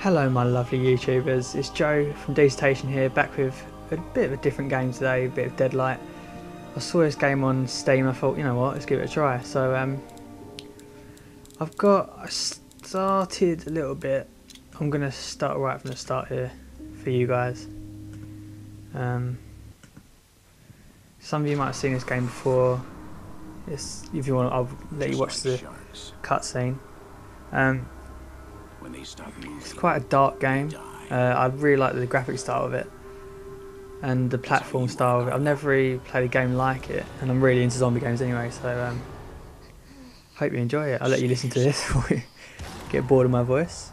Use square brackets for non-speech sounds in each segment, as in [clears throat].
Hello my lovely YouTubers, it's Joe from Decentation here, back with a bit of a different game today, a bit of Deadlight. I saw this game on Steam, I thought, you know what, let's give it a try. So um, I've got, I started a little bit, I'm going to start right from the start here for you guys. Um, some of you might have seen this game before, it's, if you want, I'll let you watch the cutscene. Um, it's quite a dark game. Uh, I really like the graphic style of it and the platform style of it. I've never really played a game like it, and I'm really into zombie games anyway. So um, hope you enjoy it. I'll let you listen to this [laughs] before you get bored of my voice.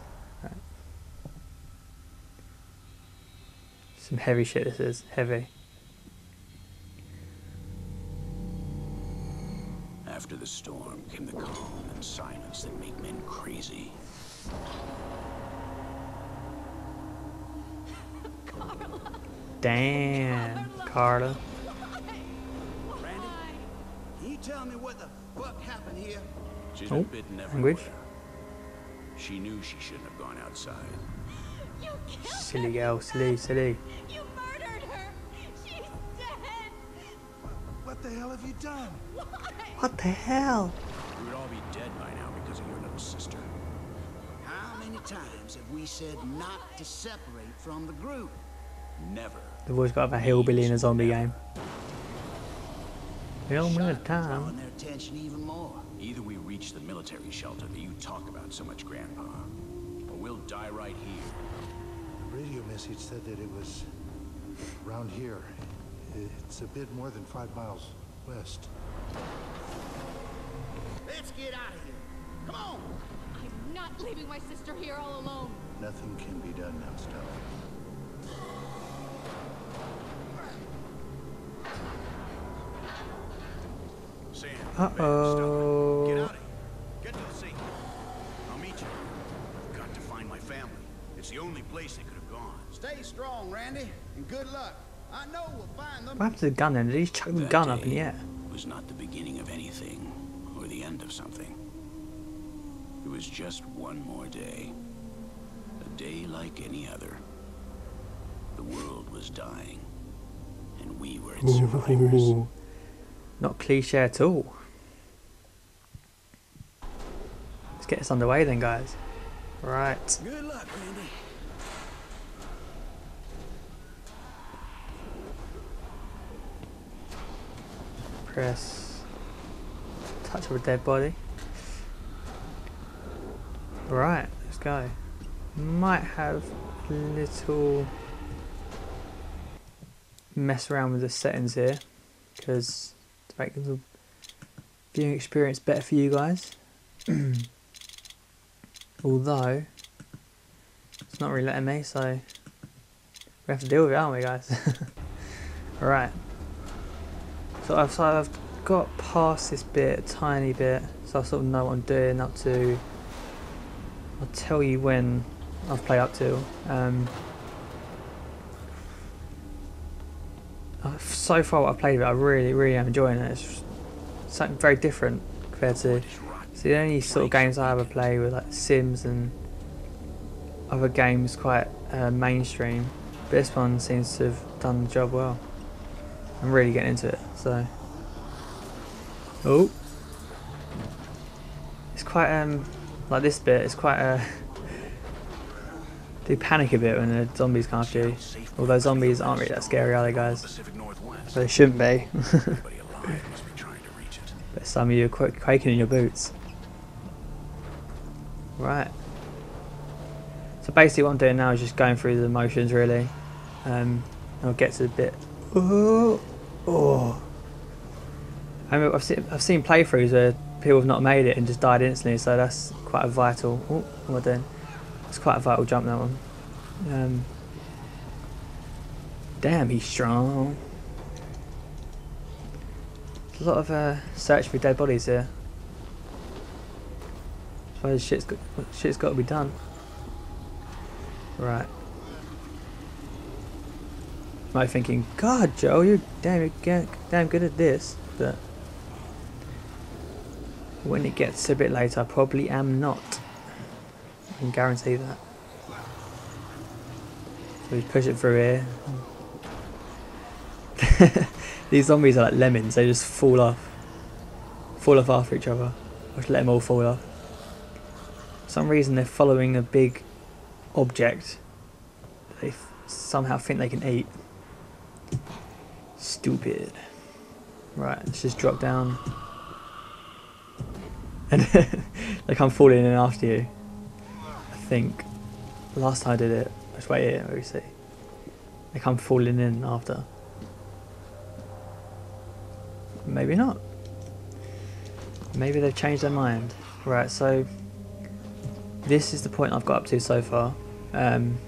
Some heavy shit. This is heavy. After the storm came the calm and silence that make men crazy. Damn, Carla. Randy, can you tell me what the fuck happened here? She's Oh, been bitten language. She knew she shouldn't have gone outside. You killed Silly her. girl, silly, silly. You murdered her. She's dead. What the hell have you done? Why? What the hell? We would all be dead by now because of your little sister. How many times have we said not to separate from the group? Never. They've always got to have a hillbilly in a zombie game. We don't Shut time. their attention even more. Either we reach the military shelter that you talk about so much, Grandpa, or we'll die right here. The radio message said that it was around here. It's a bit more than five miles west. Let's get out of here. Come on. I'm not leaving my sister here all alone. Nothing can be done now, Stella. Uh Ben, Stella, Get oh. out of here. Get to the safe. I'll meet you. I've got to find my family. It's the only place they could have gone. Stay strong, Randy, and good luck. I know we'll find them. What happened to the gun then? Did he chuck the That gun up in day the air? was not the beginning of anything or the end of something. It was just one more day. A day like any other. The world was dying. And we were its survivors. Ooh. Not cliche at all. Let's get this underway then, guys. Right. Good luck, Randy. Press. Touch of a dead body. Right, let's go. Might have a little mess around with the settings here because to make the viewing experience better for you guys. [clears throat] Although it's not really letting me, so we have to deal with it, aren't we, guys? [laughs] Alright. So I've, so I've got past this bit a tiny bit, so I sort of know what I'm doing up to. I'll tell you when I've played up to. Um, uh, so far, what I've played of it, I really, really am enjoying it. It's something very different compared to so the only sort of games I ever play were like Sims and other games quite uh, mainstream. But this one seems to have done the job well. I'm really getting into it, so. Oh. It's quite, um, like this bit, it's quite, uh, [laughs] they panic a bit when the zombies come after you. Although zombies aren't really that scary, are they, guys? But they shouldn't be. Everybody alive must be trying to reach it. [laughs] but some of you are qu- quaking in your boots. Right. So basically, what I'm doing now is just going through the motions, really. Um, I'll get to the bit. Oh, oh. I mean, I've seen I've seen playthroughs where people have not made it and just died instantly, so that's quite a vital. Oh, what am I doing? It's quite a vital jump that one. Um, damn, he's strong. A lot of uh, search for dead bodies here. Suppose shit's got, shit's got to be done. Right. Be thinking, God, Joe, you're damn, you're damn good at this, but when it gets a bit later, I probably am not. I can guarantee that. We push it through here. [laughs] These zombies are like lemons, they just fall off. Fall off after each other. I just let them all fall off. Some reason they're following a big object they somehow think they can eat. Stupid. Right, let's just drop down. And [laughs] they come falling in after you. I think. Last time I did it, let's wait here, where we see. They come falling in after. Maybe not. Maybe they've changed their mind. Right, so this is the point I've got up to so far. Um,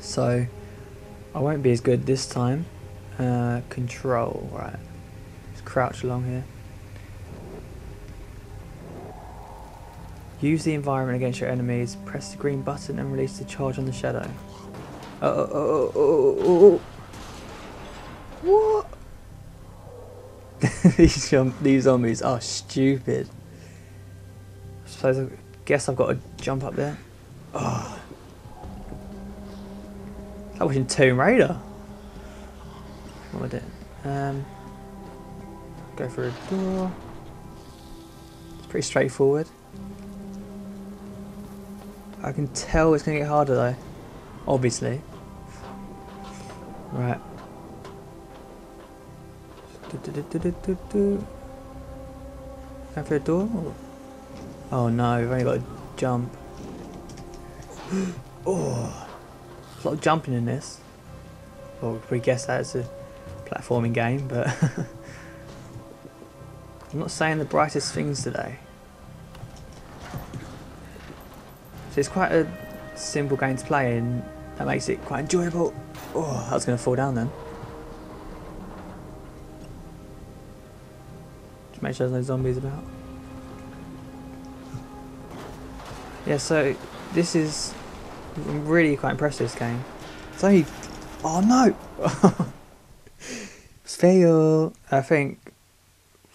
so I won't be as good this time. Uh, control, right. Just crouch along here. Use the environment against your enemies. Press the green button and release the charge on the shadow. Oh, oh, oh, oh, oh, oh. What? [laughs] these these zombies are stupid. I suppose guess I've got to jump up there. Oh. I was in Tomb Raider. What would it? Um, go for a door. It's pretty straightforward. I can tell it's going to get harder though. Obviously. Right. Do-do-do-do-do-do. Go for a door? Oh no, we've only got to jump. [gasps] oh. A lot of jumping in this. Well, we guess that it's a platforming game, but [laughs] I'm not saying the brightest things today. So it's quite a simple game to play and that makes it quite enjoyable. Oh, I was going to fall down then. Just make sure there's no zombies about. Yeah, so this is I'm really quite impressed with this game. It's only oh no, [laughs] fail. I think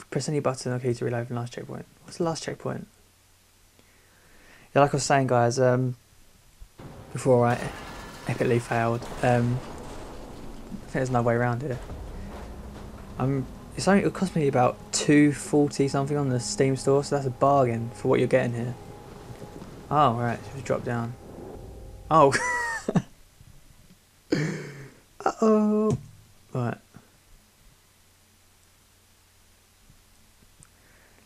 press any button okay to reload the last checkpoint. What's the last checkpoint? Yeah, like I was saying, guys. Um, before I epically failed. Um, I think there's no way around here. Um, it's only it cost me about two forty something on the Steam store, so that's a bargain for what you're getting here. Oh right, just drop down. Oh. [laughs] uh oh. Right.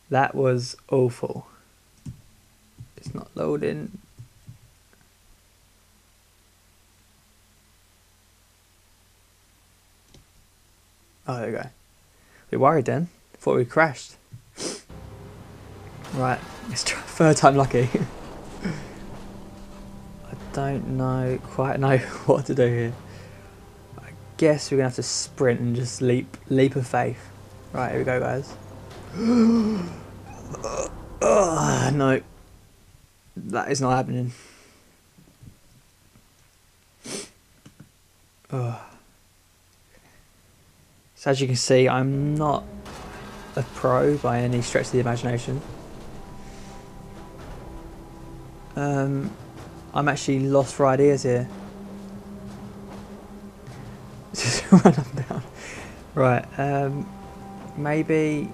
That was awful. It's not loading. Oh, there we go. Bit worried then. Thought we crashed. Right, it's [laughs] third time lucky. [laughs] Don't know quite know [laughs] what to do here. I guess we're gonna have to sprint and just leap leap of faith. Right, here we go, guys. oh, [gasps] no, that is not happening. [sighs] So as you can see, I'm not a pro by any stretch of the imagination. Um, I'm actually lost for ideas here. Just run up and down. Right, um, maybe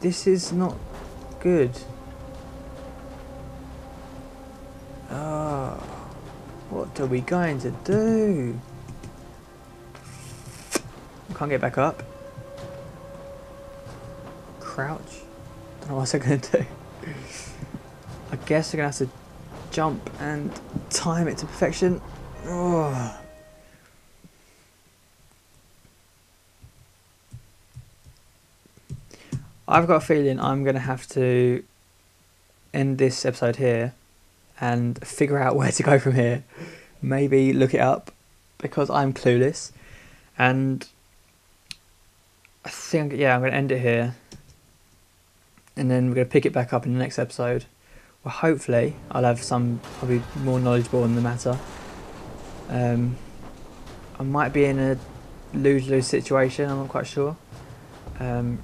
this is not good. Oh, what are we going to do? Can't get back up. Crouch. Don't know what I'm gonna do. [laughs] I guess I'm gonna have to jump and time it to perfection. I've got a feeling I'm gonna have to end this episode here and figure out [laughs] where to go from here. Maybe look it up because I'm clueless and I think yeah, I'm gonna end it here, and then we're gonna pick it back up in the next episode. Well, hopefully, I'll have some. I'll be more knowledgeable in the matter. Um, I might be in a lose-lose situation. I'm not quite sure, um,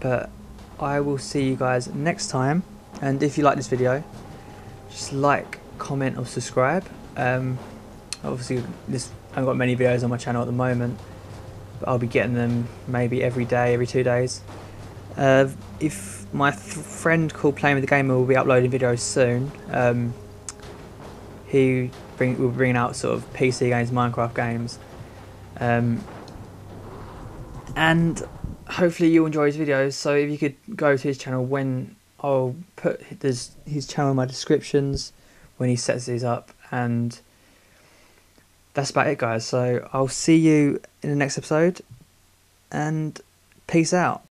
but I will see you guys next time. And if you like this video, just like, comment, or subscribe. Um, obviously, this I haven't got many videos on my channel at the moment, but I'll be getting them maybe every day, every two days. Uh, if my friend called Playing with the Gamer will be uploading videos soon. Um, he bring will bring out sort of PC games, Minecraft games, um, and hopefully you'll enjoy his videos. So if you could go to his channel when I'll put his his channel in my descriptions when he sets these up, and that's about it, guys. So I'll see you in the next episode, and peace out.